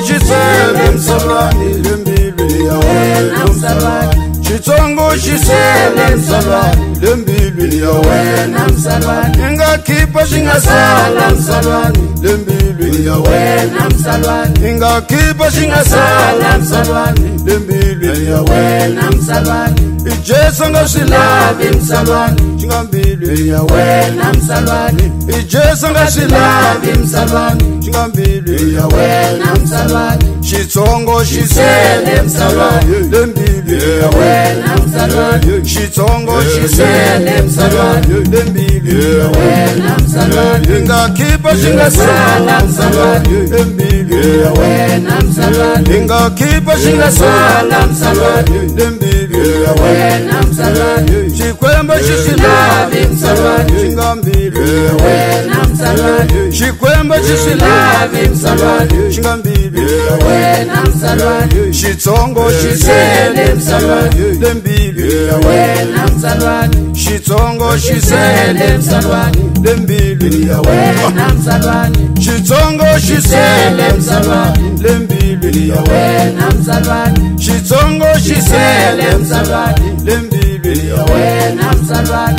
ujesu emsabani lembibi yawe emsabani xitsongo xisele msalwani le mbilwini ya wena msalwani ingakhipa xi nga sala msalwani le mbilwini ya wena msalwani ingakhipa xi nga sala msalwani le mbilwini ya wena msalwani i jesu a nga swi lavi msalwani xi nga mbilwini ya wena msalwani i jesu a nga swi lavi msalwani xi nga mbilwini ya wena msalwani xitsongo xisele msalwani Wena mzalwane empilweni wena mzalwane ingakhipha singasala mzalwane empilweni wena mzalwane ingakhipha singasala mzalwane empilweni wena mzalwane xikwembu xixinavi mzalwane xingambili wena mzalwane xikwembu xixinavi mzalwane xingambili wena mzalwane xitsongo xisele mzalwane lembili xitsongo xisele mzalwani le mbilwini xitsongo xisele mzalwani le mbilwini ya wena mzalwani xitsongo xisele mzalwani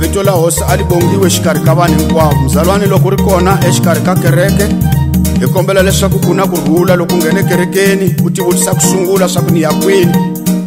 vito la hosi a li bongiwi exikarhi ka vanhu hinkwavo muzalwani loko ri kona exikarhi ka kereke hi kombela leswaku ku na kurhula loko nghene kerekeni u tivulisa ku sungula swa ku ni ya kwini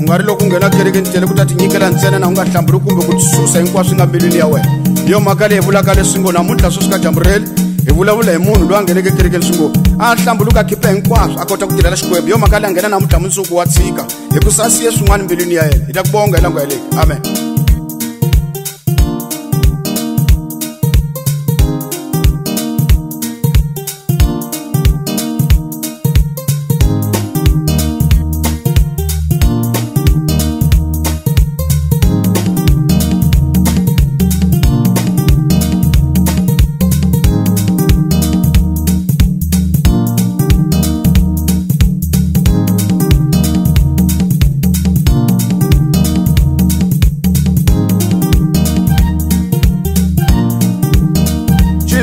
u nga ri loko u nghena kerekeni tele ku ta tinyikela ntsena na u nga hlamburi kumbe ku tisusa hinkwaswo nga mbilwini ya wena hi yo mhaka leyi vulaka leswi ngo namuntlha swo swi ka dyambu reli hi vulavula hi munhu loyi a ngheneke kerekeni swi ngo a hlambuluka khipa hinkwaswo a kota ku tirhela xikwembu hi yo mhaka leyi a nghena namuntlha mundzuku wa tshika hi ku sasiye swin'wana mbilwini ya yena hi ta ku bonga hi langu yaleyi amen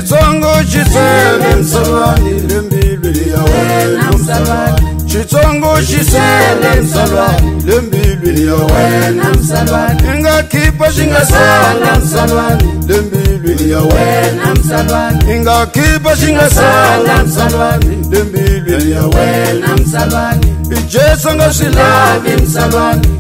chitsongo chisele msalwani lembilwini ya wena msalwani chitsongo chisele msalwani lembilwini ya wena msalwani ingakhipa singasala msalwani lembilwini ya wena msalwani ingakhipa singasala msalwani lembilwini ya wena msalwani ijesu nga swilavi msalwani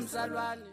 msalwane